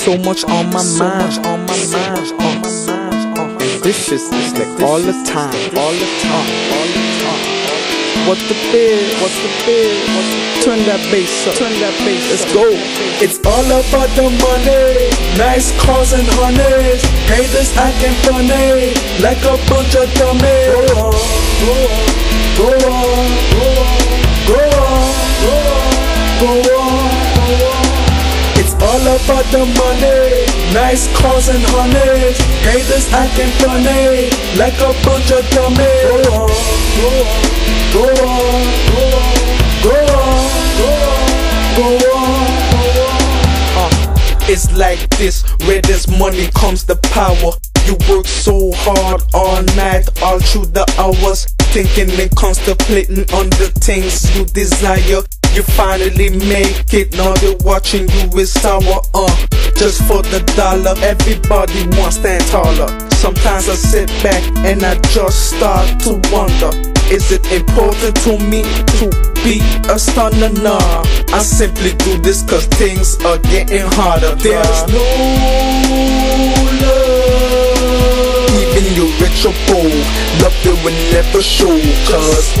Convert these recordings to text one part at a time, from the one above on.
so much on my mind, on my mind, on my mind. Uh, and this is just like all the time, all the time, all the time. What's the bid? What's the bid? What's the turn that bass up? Turn that bass. Let's go. It's all about the money, nice cars and honeys. Haters acting funny, like a bunch of dummies. Go on, go on, go on, go about the money, nice cars and honeys. Haters acting funny, like a bunch of dummies. Go on, go on, go on, go on, go on, go on, go on. Uh, it's like this, where there's money comes the power. You work so hard all night, all through the hours, thinking and contemplating on the things you desire. You finally make it, now they're watching you with sour, uh. Just for the dollar, everybody wants to stand taller. Sometimes I sit back and I just start to wonder. Is it important to me to be a stunner? Nah, I simply do this cause things are getting harder. There's no love. Even you rich or poor, love it will never show. Cause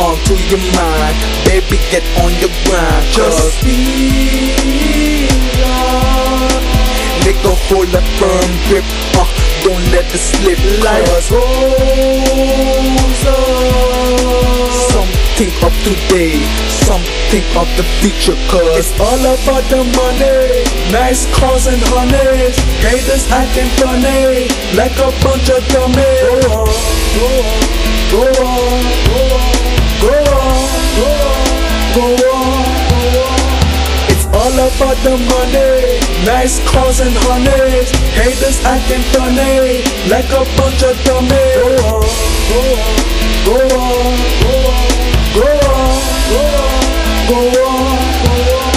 on. Hold on to your mind, baby, get on your grind. Just feel love. Nigga, hold a firm grip, uh, don't let it slip. Life goes on. Something of today, something of the future, cause it's all about the money. Nice cars and honeys, haters acting funny, like a bunch of dummies. Go on, go on, go on, go about the money, nice cars and honeys, haters acting funny, like a bunch of dummies. Go on, go on, go on, go on, go on, go on, go on, go on.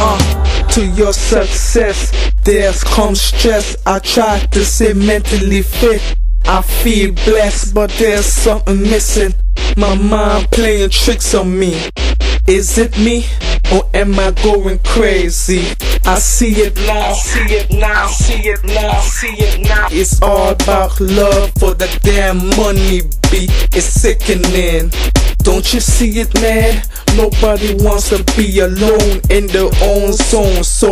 Uh, to your success, there's come stress. I try to stay mentally fit. I feel blessed, but there's something missing. My mind playing tricks on me. Is it me? Or am I going crazy? I see it now, see it now, see it now, see it now. It's all about love for the damn money beat. It's sickening. Don't you see it, man? Nobody wants to be alone in their own zone. So